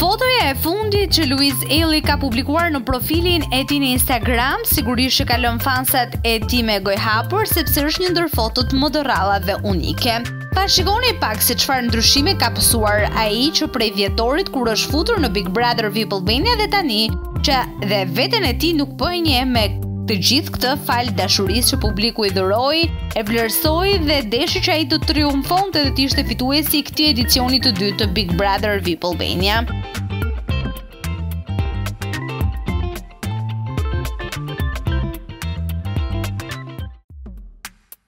Fotoja e fundit që Luiz Ejlli ka publikuar në profilin e tij në Instagram, sigurisht që ka lënë fansat e tij me gojë hapur sepse është një ndër fotot më të rralla dhe unike. Pa shikoni pak se çfarë ndryshime ka pësuar ai që prej dhjetorit kur është futur në Big Brother VIP Albania dhe tani, që dhe veten e tij nuk po e njeh me të gjithë këtë falë dashurisë që publiku i dhuroi, e vlerësoi dhe deshi që ai të triumfonte dhe të ishte fituesi i këtij edicioni të dytë të Big Brother VIP Albania.